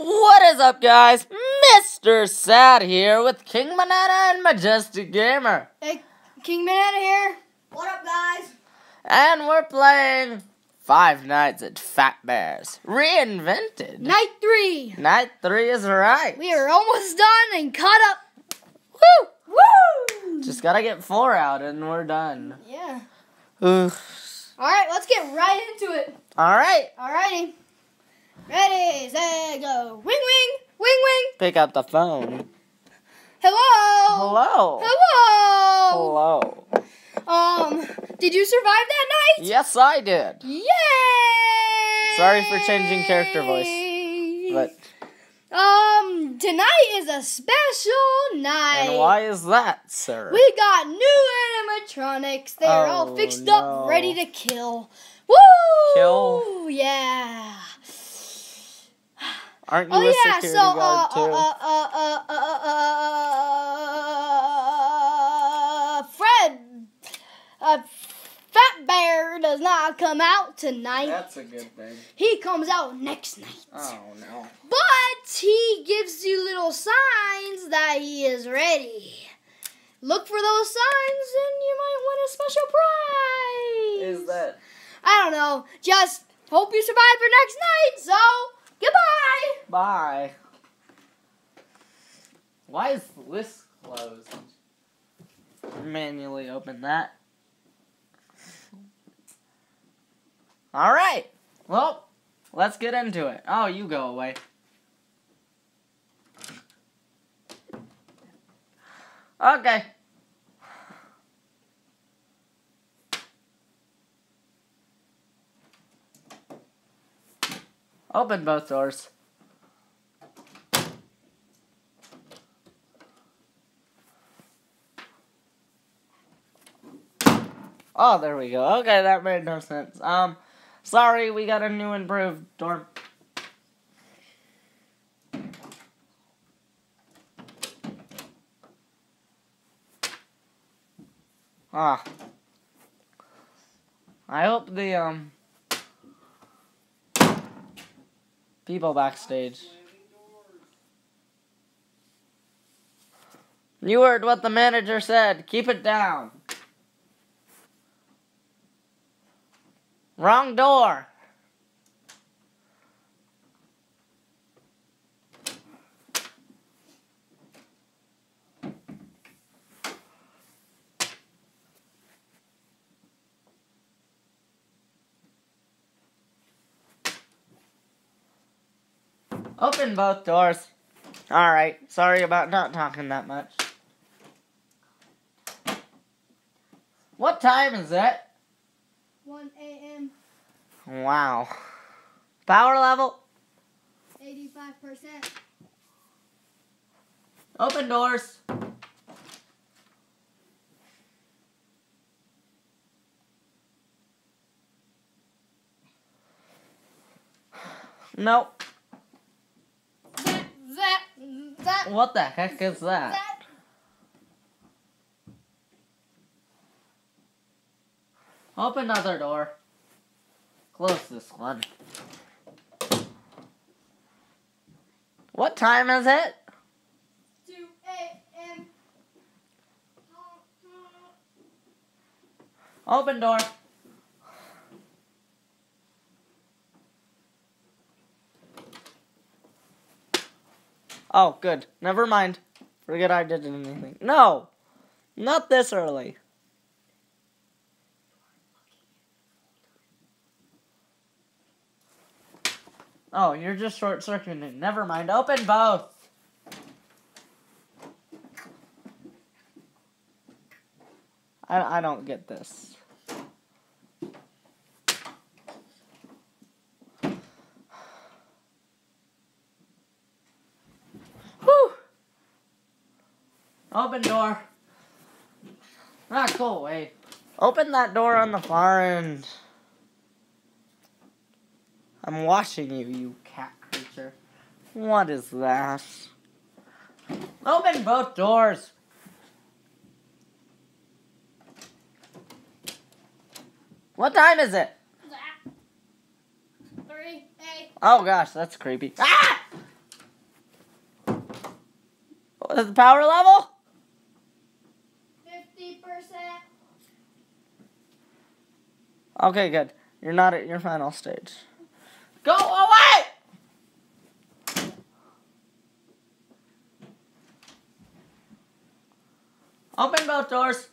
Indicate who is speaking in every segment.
Speaker 1: What is up, guys? Mr. Sad here with King Banana and Majestic Gamer.
Speaker 2: Hey, King Banana here. What up, guys?
Speaker 1: And we're playing Five Nights at Fat Bears Reinvented.
Speaker 2: Night three.
Speaker 1: Night three is right.
Speaker 2: We are almost done and caught up. Woo! Woo!
Speaker 1: Just gotta get four out and we're done.
Speaker 2: Yeah.
Speaker 1: Ooh.
Speaker 2: All right, let's get right into it.
Speaker 1: Alright,
Speaker 2: All righty. Ready, set, go. Wing, wing, wing, wing.
Speaker 1: pick up the phone.
Speaker 2: Hello.
Speaker 1: Hello.
Speaker 2: Hello.
Speaker 1: Hello.
Speaker 2: Um, did you survive that night?
Speaker 1: Yes, I did.
Speaker 2: Yay!
Speaker 1: Sorry for changing character voice, But
Speaker 2: um, tonight is a special night.
Speaker 1: and why is that, sir?
Speaker 2: We got new animatronics. They're all
Speaker 1: Oh,
Speaker 2: fixed
Speaker 1: no.
Speaker 2: up, ready to kill. Woo!
Speaker 1: Kill?
Speaker 2: Yeah.
Speaker 1: Aren't you
Speaker 2: Oh
Speaker 1: a
Speaker 2: yeah.
Speaker 1: security
Speaker 2: So uh
Speaker 1: guard
Speaker 2: uh
Speaker 1: too?
Speaker 2: uh uh uh uh uh Fred, uh, Fat Bear does not come out tonight.
Speaker 1: That's a good thing.
Speaker 2: He comes out next night.
Speaker 1: Oh no.
Speaker 2: But he gives you little signs that he is ready. Look for those signs and you might win a special prize.
Speaker 1: Is that
Speaker 2: I don't know. Just hope you survive for next night. So, goodbye.
Speaker 1: bye? Why is this closed? Manually open that. All right. Well, let's get into it. Oh, you go away. Okay. Open both doors. Oh, there we go. Okay, that made no sense. Um, sorry, we got a new improved door. Ah. I hope the, um, people backstage. You heard what the manager said. Keep it down. Wrong door. Open both doors. Alright, sorry about not talking that much. What time is it?
Speaker 2: 1 a.m.
Speaker 1: Wow. Power level.
Speaker 2: 85%.
Speaker 1: Open doors. Nope.
Speaker 2: That,
Speaker 1: What the heck is that?
Speaker 2: that.
Speaker 1: Open other door. Close this one. What time is it?
Speaker 2: 2 a.m.
Speaker 1: Open door. Oh, good. Never mind. Forget I did anything. No! Not this early. Oh, you're just short circuiting. Never mind. Open both. I, I don't get this. Open door. Ah, go away. Open that door on the far end. I'm watching you, you cat creature. What is that? Open both doors. What time is it?
Speaker 2: Three, eight.
Speaker 1: Oh gosh, that's creepy. Ah! What is the power level? Okay, good. You're not at your final stage. Go away! Open both doors.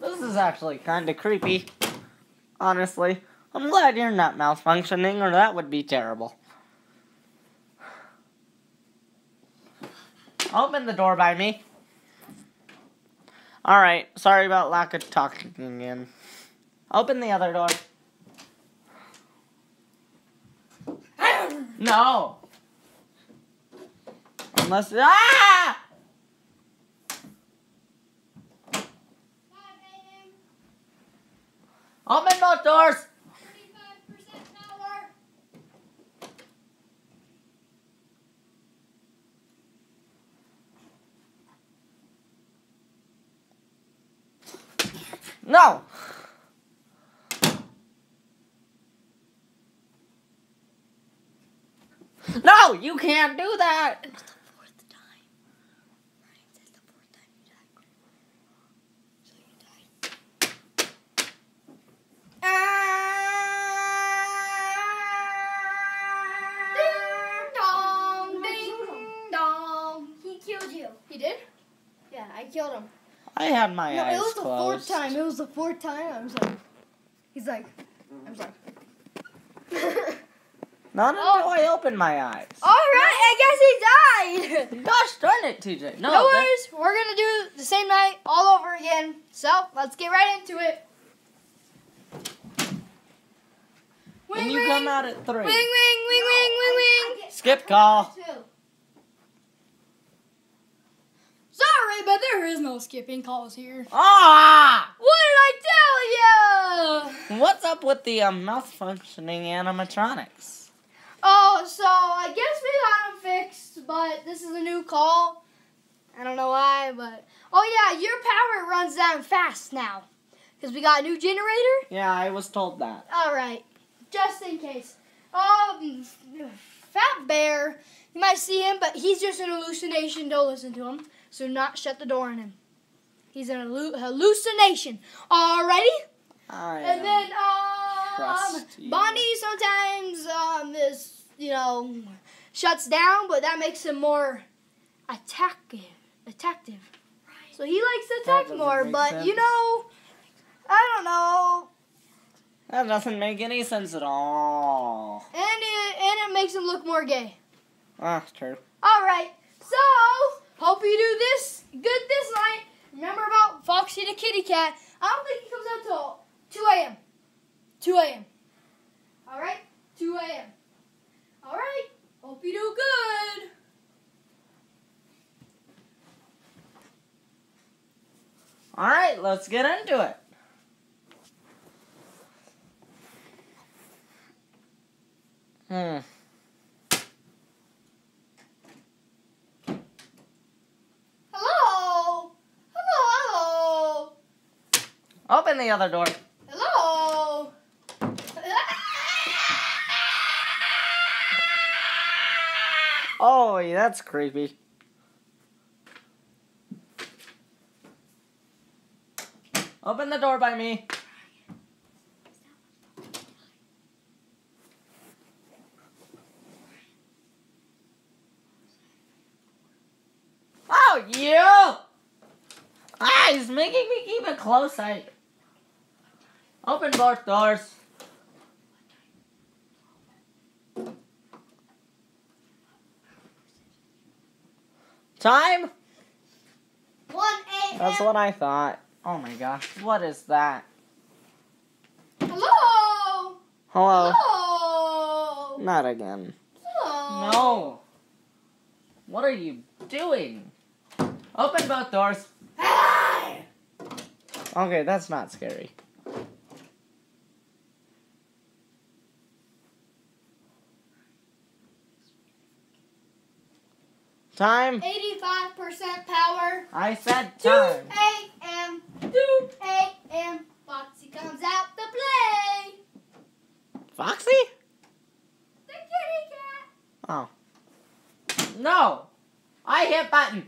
Speaker 1: This is actually kind of creepy. Honestly. I'm glad you're not malfunctioning, or that would be terrible. Open the door by me. Alright, sorry about lack of talking again. Open the other door. No! Unless. Ah! Open both doors! No! No, you can't do that!
Speaker 2: It's the fourth time. Ryan says the fourth time you died. So you died. Ding dong, ding dong. He killed you. He did? Yeah, I killed him.
Speaker 1: I had my
Speaker 2: no,
Speaker 1: eyes
Speaker 2: it was the fourth time. It was the fourth time. I was like, he's like, I was like.
Speaker 1: Not oh. until
Speaker 2: Oh.
Speaker 1: I opened my eyes.
Speaker 2: All right, I guess he died.
Speaker 1: Gosh darn it, TJ. No,
Speaker 2: No
Speaker 1: that-
Speaker 2: worries. We're gonna do the same night all over again. So let's get right into it.
Speaker 1: when you come out at three.
Speaker 2: Wing, wing, wing, wing, wing, wing.
Speaker 1: Skip call.
Speaker 2: Sorry, but there is no skipping calls here.
Speaker 1: Ah!
Speaker 2: What did I tell you?
Speaker 1: What's up with the um, malfunctioning animatronics?
Speaker 2: Oh, so I guess we got them fixed, but this is a new call. I don't know why, but oh yeah, your power runs down fast now because we got a new generator.
Speaker 1: Yeah, I was told that.
Speaker 2: All right, just in case. Um, Fat Bear, you might see him, but he's just an hallucination. Don't listen to him. So not shut the door on him. He's an hallu- hallucination. Alrighty,
Speaker 1: I
Speaker 2: and then um. Bonnie sometimes um is you know shuts down, but that makes him more attactive. Attactive. So he likes to attack more, but
Speaker 1: sense.
Speaker 2: you know, I don't know.
Speaker 1: That doesn't make any sense at all.
Speaker 2: And it, and it makes him look more gay.
Speaker 1: Ah, true.
Speaker 2: All right. So, hope you do this good this night. Remember about Foxy the kitty cat. I don't think he comes out till 2 a.m. 2 a.m. All right? 2 a.m. All right. Hope you do good.
Speaker 1: All right, let's get into it. Hmm.
Speaker 2: Hello. Hello, hello.
Speaker 1: Open the other door.
Speaker 2: Hello.
Speaker 1: Oh, that's creepy. Open the door by me. Oh, you! Ah, he's making me keep it close. I open both doors. Time?
Speaker 2: 1 a.m.
Speaker 1: That's what I thought. Oh my gosh, what is that?
Speaker 2: Hello.
Speaker 1: Hello?
Speaker 2: Hello.
Speaker 1: Not again.
Speaker 2: Hello.
Speaker 1: No. What are you doing? Open both doors.
Speaker 2: Hey.
Speaker 1: Okay, that's not scary. Time?
Speaker 2: 85% power.
Speaker 1: I said time.
Speaker 2: 2 a.m. 2 a.m. Foxy comes out to play.
Speaker 1: Foxy?
Speaker 2: The kitty cat.
Speaker 1: Oh. No. I hit button.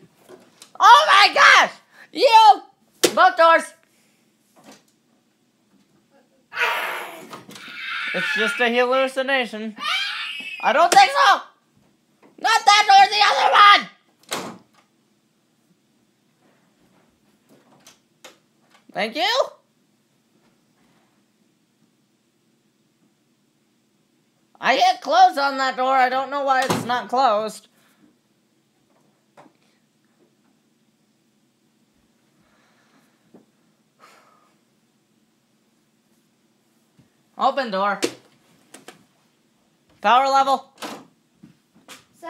Speaker 1: Oh my gosh! You! Both doors. It's just a hallucination. I don't think so! That door, the other one. Thank you. I hit close on that door. I don't know why it's not closed. Open door. Power level.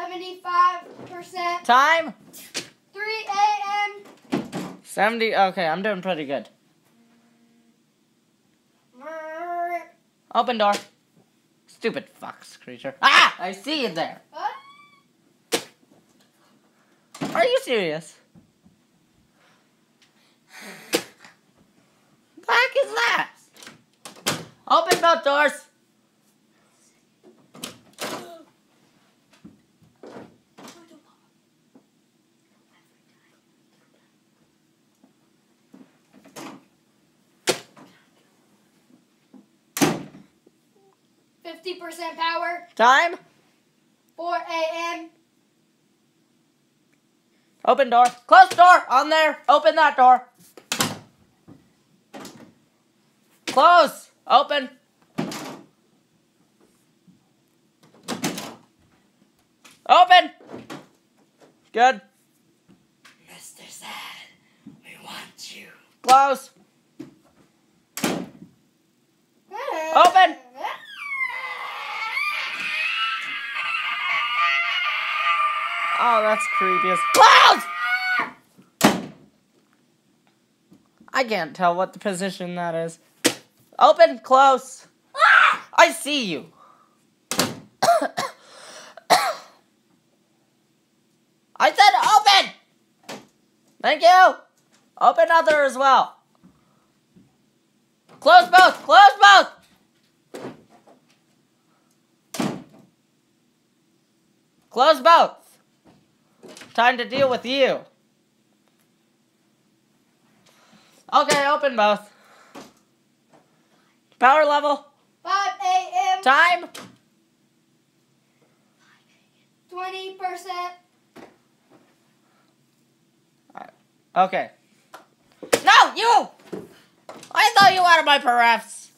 Speaker 2: 75%.
Speaker 1: Time.
Speaker 2: 3 a.m.
Speaker 1: 70. Okay, I'm doing pretty good. Open door. Stupid fox creature. Ah! I see you there.
Speaker 2: What?
Speaker 1: Are you serious? The heck is that? Open both doors.
Speaker 2: Fifty percent power.
Speaker 1: Time.
Speaker 2: 4 a.m.
Speaker 1: Open door. Close door. On there. Open that door. Close. Open. Open. Good.
Speaker 3: Mr. Sad, we want you.
Speaker 1: Close. Open. Oh, that's creepy as close. I can't tell what the position that is. Open. Close. I see you. I said open. Thank you. Open other as well. Close both. Close both. Close both. Time to deal with you. Okay, open both. Power level.
Speaker 2: 5 a.m.
Speaker 1: Time.
Speaker 2: 20%.
Speaker 1: Okay. No, you! I thought you wanted my paraffs.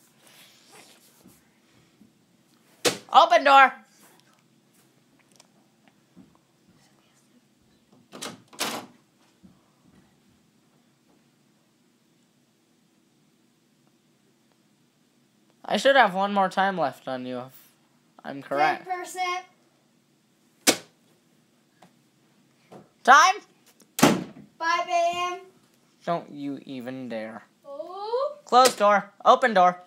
Speaker 1: Open door. I should have one more time left on you if I'm correct.
Speaker 2: 10%.
Speaker 1: Time?
Speaker 2: 5 a.m.
Speaker 1: Don't you even dare.
Speaker 2: Oh.
Speaker 1: Close door. Open door.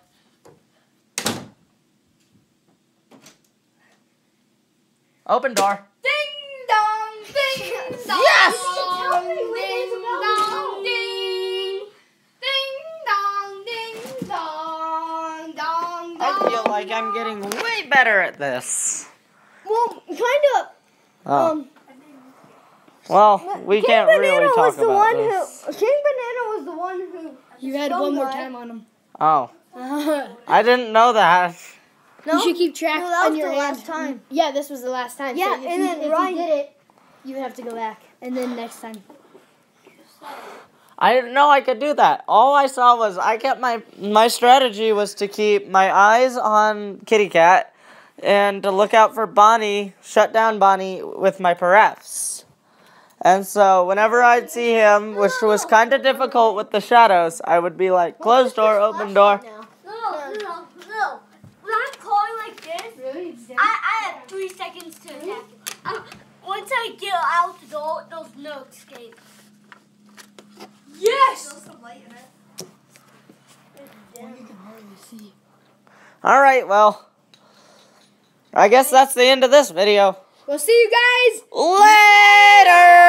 Speaker 1: Open door.
Speaker 2: Ding dong, ding dong.
Speaker 1: Yes!
Speaker 2: Ding dong, ding. Ding dong, ding dong, dong,
Speaker 1: I
Speaker 2: dong.
Speaker 1: feel like I'm getting way better at this.
Speaker 4: Well, kind of.
Speaker 1: Oh.
Speaker 4: Um,
Speaker 1: well, we
Speaker 4: King
Speaker 1: can't
Speaker 4: Banana
Speaker 1: really talk
Speaker 4: was the
Speaker 1: about
Speaker 4: one
Speaker 1: this.
Speaker 4: who. King Banana was the one who.
Speaker 2: You had one more time on him.
Speaker 1: Oh, I didn't know that.
Speaker 4: No, You
Speaker 2: should keep track
Speaker 4: no, that
Speaker 2: on
Speaker 4: was
Speaker 2: your
Speaker 4: the
Speaker 2: hand.
Speaker 4: last time.
Speaker 2: Yeah, this was the last time.
Speaker 4: Yeah,
Speaker 2: so if
Speaker 4: and
Speaker 2: you,
Speaker 4: then
Speaker 2: if
Speaker 4: Ryan-
Speaker 2: you did it, you have to go back, and then next time.
Speaker 1: I didn't know I could do that. All I saw was I kept my my strategy was to keep my eyes on Kitty Cat and to look out for Bonnie, shut down Bonnie with my paraffs. And so whenever I'd see him, which was kind of difficult with the shadows, I would be like, close door, open door.
Speaker 3: No, no, no. When I'm calling like this, I, I have three seconds to attack you. Um, once I get out the door, there's no escape.
Speaker 2: Yes.
Speaker 1: You can hardly see All right, well, I guess that's the end of this video.
Speaker 2: We'll see you guys
Speaker 1: Later!